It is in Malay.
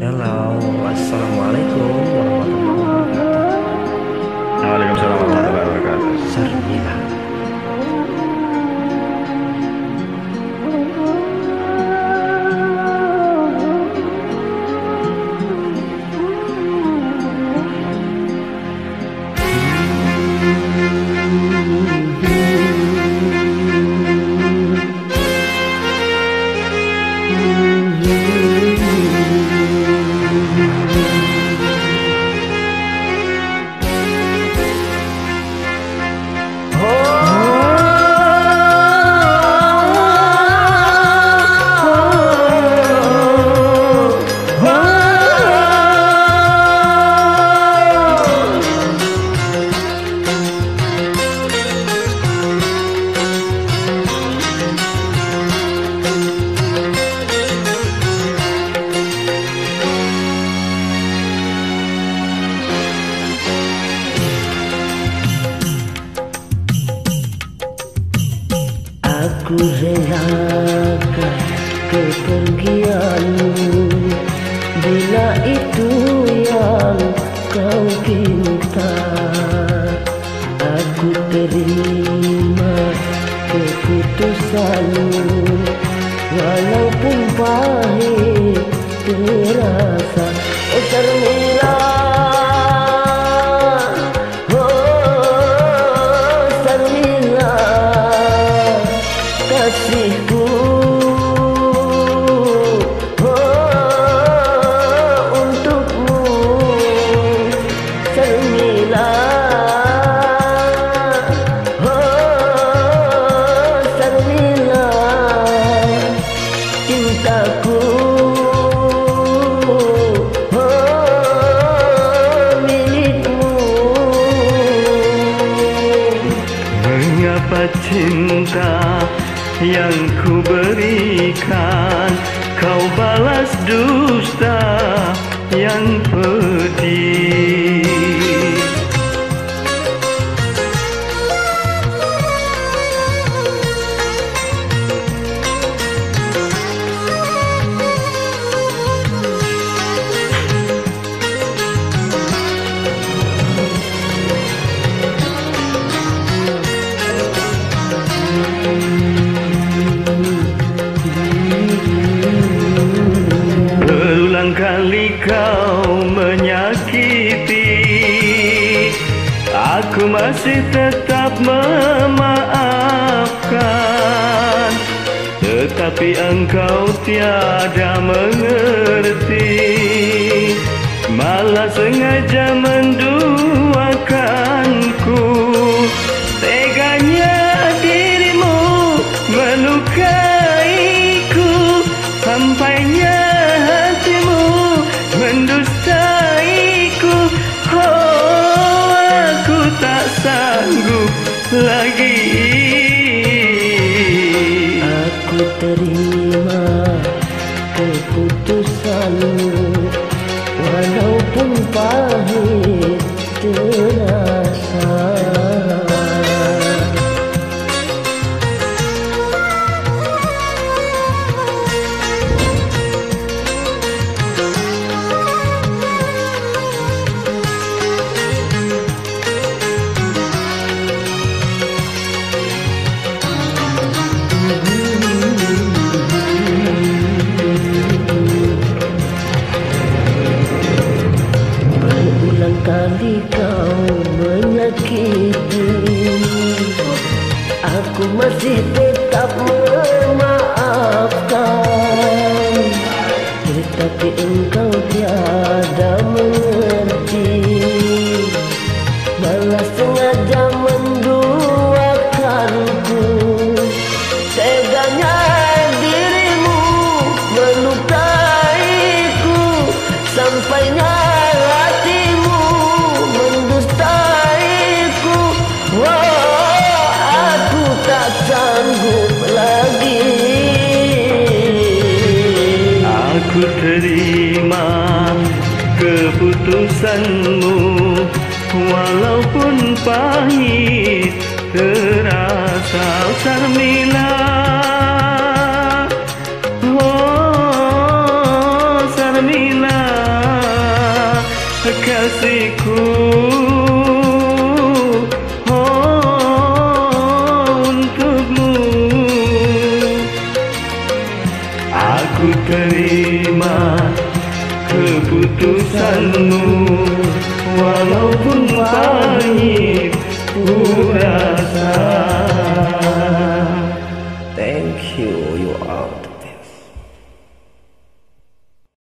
Halo, assalamualaikum तुझे याद कर कर किया bila itu que kau pinta aku terima keputusanmu walaupun pahit terasa oh cinta yang ku berikan. Kau balas dusta yang pedih masih tetap memaafkan. Tetapi engkau tiada mengerti. Malah sengaja menduakanku. Teganya dirimu melukaiku. Sampainya hatimu mendustaiku terima keputusanmu Walaupun pahit terasa Aku masih tetap memaafkan. Tetapi engkau keputusanmu Walaupun pahit terasa Sarmila. Oh Sarmila kekasihku oh, untukmu. Aku terima keputusanmu. Walaupun pura